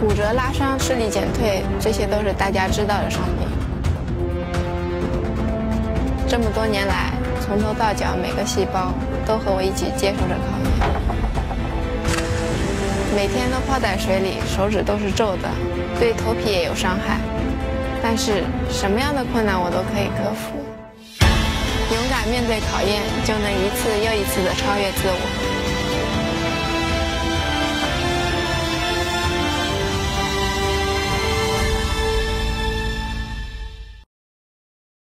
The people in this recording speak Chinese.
骨折拉伤视力减退这些都是大家知道的伤病。这么多年来从头到脚每个细胞都和我一起接受着考验。每天都泡在水里手指都是皱的对头皮也有伤害。但是什么样的困难我都可以克服。勇敢面对考验就能一次又一次的超越自我。